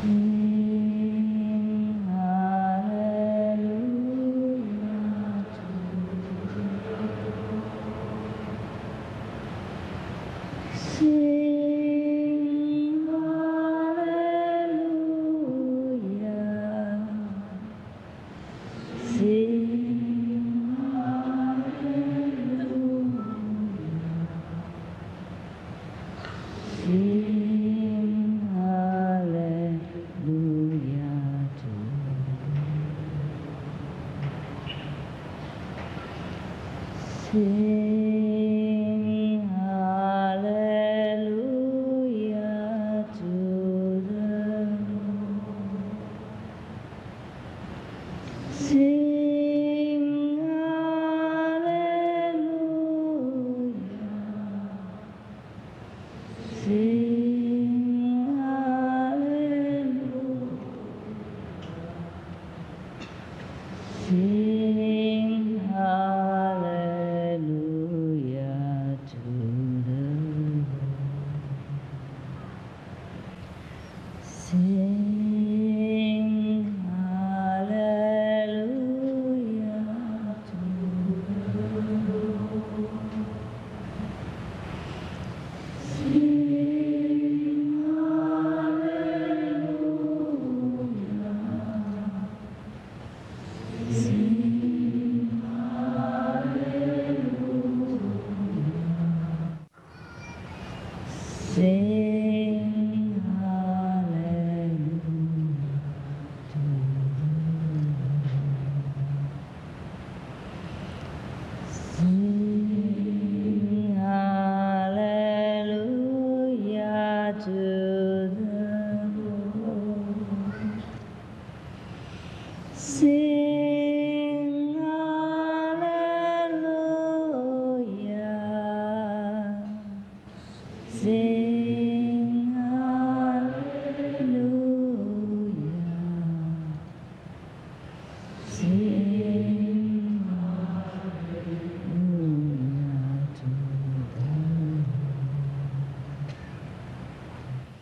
Sing hallelujah. Hallelujah Sing hallelujah to the. Sing hallelujah. Sing hallelujah. Sing hallelujah. Sing hallelujah. Sing hallelujah. Sing Mm-hmm.